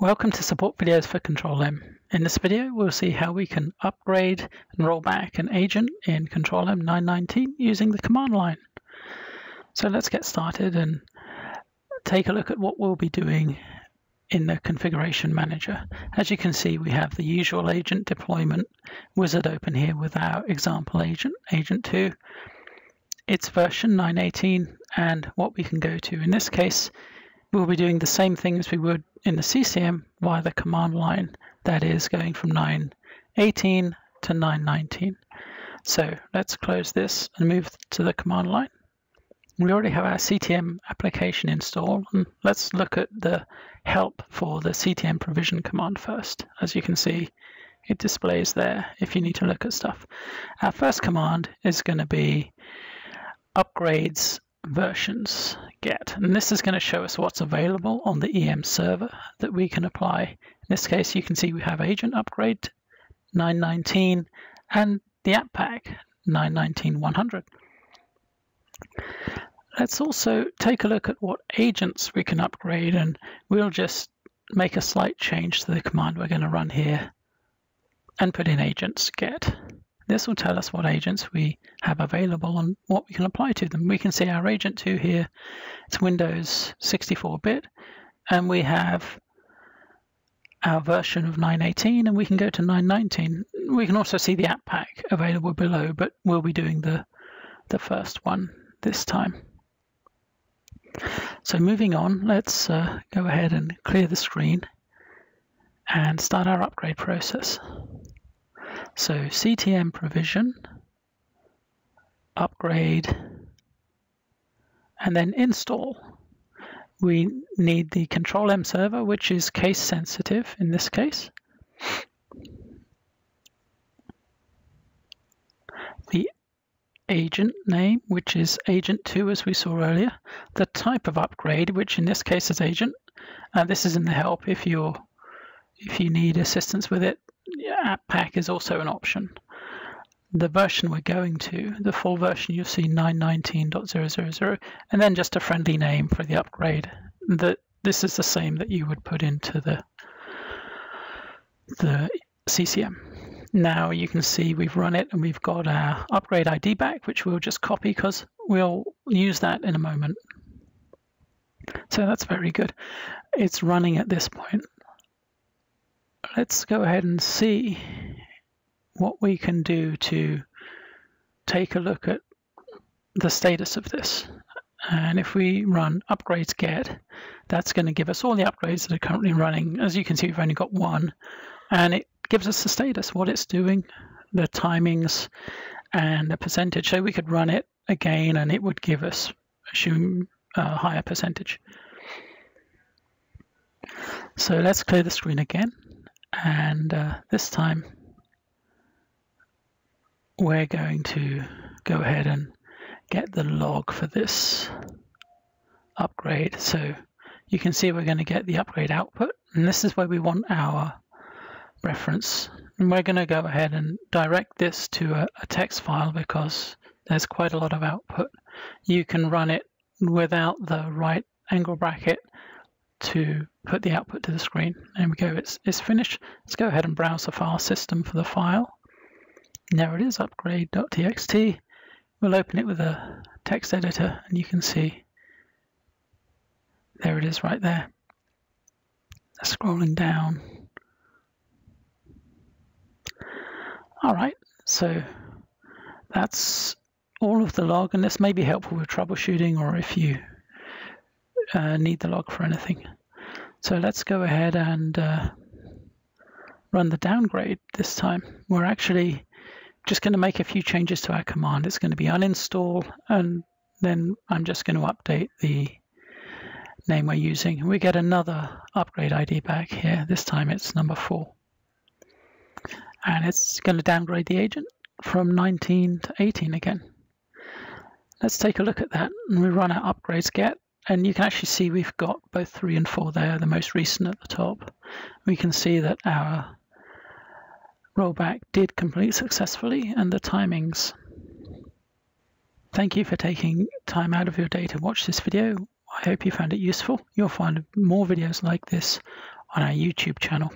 Welcome to support videos for Control-M. In this video, we'll see how we can upgrade and roll back an agent in Control-M 919 using the command line. So let's get started and take a look at what we'll be doing in the configuration manager. As you can see, we have the usual agent deployment wizard open here with our example agent, agent 2. It's version 918 and what we can go to. In this case, we'll be doing the same thing as we would in the CCM via the command line, that is going from 918 to 919. So let's close this and move to the command line. We already have our CTM application installed and let's look at the help for the CTM provision command first. As you can see, it displays there if you need to look at stuff. Our first command is going to be upgrades versions get. And this is going to show us what's available on the EM server that we can apply. In this case, you can see we have agent upgrade 919 and the app pack 919-100. Let's also take a look at what agents we can upgrade and we'll just make a slight change to the command we're going to run here and put in agents get. This will tell us what agents we have available and what we can apply to them. We can see our agent 2 here, it's Windows 64-bit, and we have our version of 918 and we can go to 919. We can also see the app pack available below, but we'll be doing the, the first one this time. So moving on, let's uh, go ahead and clear the screen and start our upgrade process. So CTM provision, upgrade, and then install. We need the control M server, which is case sensitive in this case. The agent name, which is agent 2 as we saw earlier. The type of upgrade, which in this case is agent. And this is in the help if you're if you need assistance with it app pack is also an option. The version we're going to, the full version, you'll see 919.000, and then just a friendly name for the upgrade. The, this is the same that you would put into the, the CCM. Now you can see we've run it and we've got our upgrade ID back, which we'll just copy because we'll use that in a moment. So that's very good. It's running at this point let's go ahead and see what we can do to take a look at the status of this. And if we run upgrades get, that's going to give us all the upgrades that are currently running. As you can see, we've only got one. And it gives us the status, what it's doing, the timings, and the percentage. So we could run it again and it would give us, assume, a higher percentage. So let's clear the screen again and uh, this time we're going to go ahead and get the log for this upgrade. So you can see we're going to get the upgrade output and this is where we want our reference. And we're going to go ahead and direct this to a, a text file because there's quite a lot of output. You can run it without the right angle bracket to put the output to the screen. There we go, it's, it's finished. Let's go ahead and browse the file system for the file. There it is, upgrade.txt. We'll open it with a text editor and you can see there it is right there. Scrolling down. All right, so that's all of the log, and this may be helpful with troubleshooting or if you uh, need the log for anything. So let's go ahead and uh, run the downgrade this time. We're actually just going to make a few changes to our command. It's going to be uninstall, and then I'm just going to update the name we're using. We get another upgrade ID back here. This time it's number four. And it's going to downgrade the agent from 19 to 18 again. Let's take a look at that. And we run our upgrades get and you can actually see we've got both 3 and 4 there, the most recent at the top. We can see that our rollback did complete successfully and the timings. Thank you for taking time out of your day to watch this video. I hope you found it useful. You'll find more videos like this on our YouTube channel.